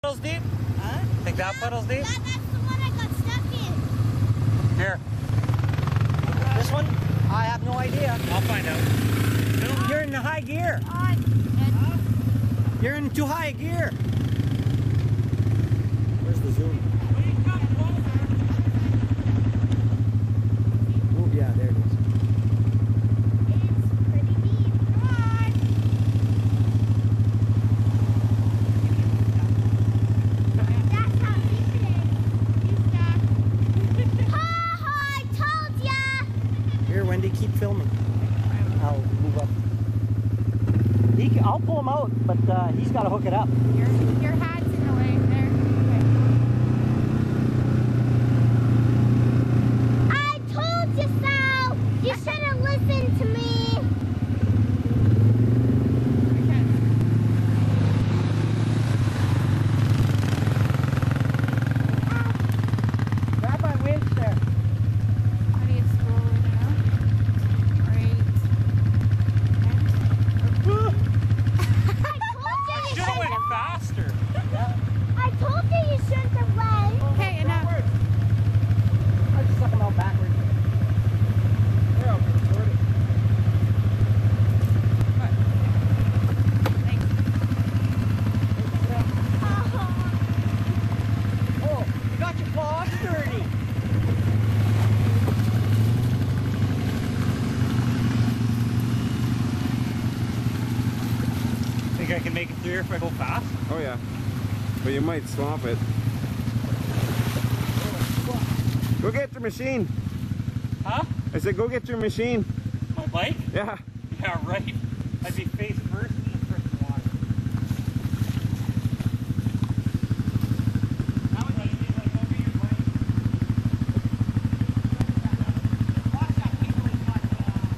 puddle's deep? Huh? Think that puddle's deep? That, that's the one I got stuck in. Here, This one? I have no idea. I'll find out. You're in the high gear. On. You're in too high gear. Where's the zoom? Oh, yeah, there it is. it's pretty deep. Come on. That's how deep it is. You stuck. Ha ha! I told ya. Here, Wendy, keep filming. I'll move up. He I'll pull him out, but uh, he's got to hook it up. Your, your hat's in the way there. I told you so. You should have listened to me. Okay. Grab my winch there. How do you scroll in and out? Right. I told you you Should have shouldn't went have. faster. I told you you shouldn't have went. Okay, and now. Backwards. I just suck him out backwards. There, I'll record it. Oh, you got your claws dirty. Think I can make it through here if I go fast? Oh yeah. But you might swamp it. Go get your machine. Huh? I said go get your machine. My bike? Yeah. Yeah, right. I'd be face first in the freaking water. How would you be like over your bike? Watch that people is not, uh,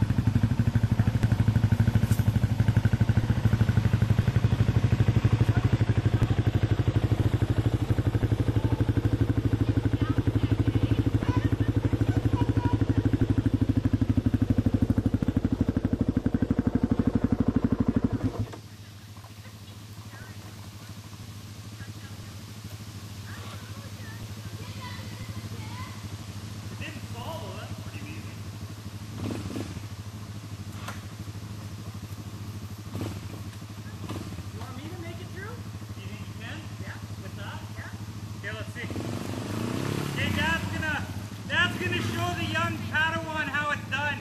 It didn't fall though, that's pretty easy. You want me to make it through? You think you can? Yeah. With that? Yeah. Okay, let's see. Okay, Dad's gonna, Dad's gonna show the young Padawan how it's done.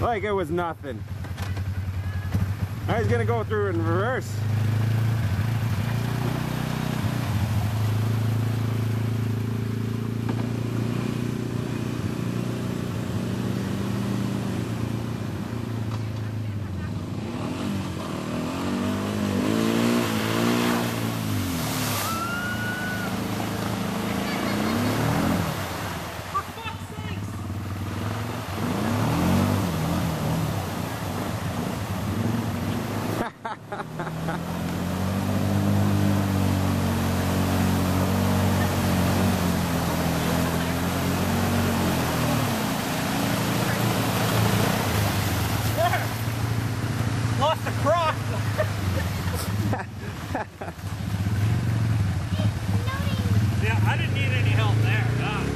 Like it was nothing. I was gonna go through in reverse. I didn't need any help there. Uh,